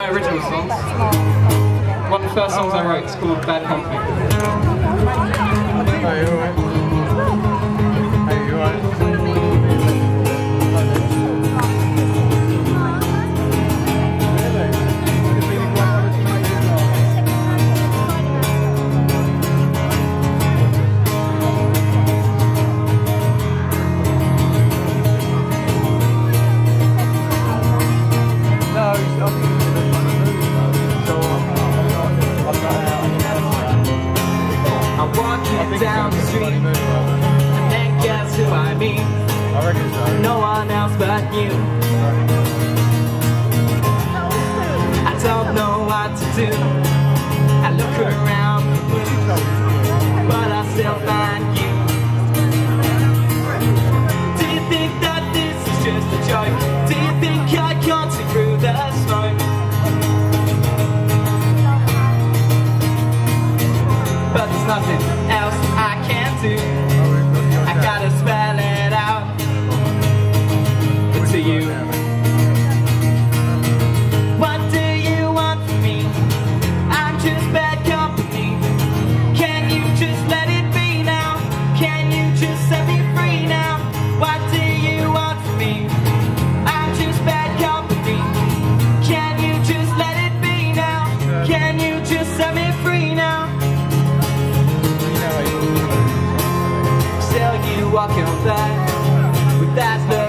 My original songs. One of the first songs I wrote is called Bad Company. And guess who I mean? No one else but you. I don't know what to do. set me free now. Still you walking back, but that's the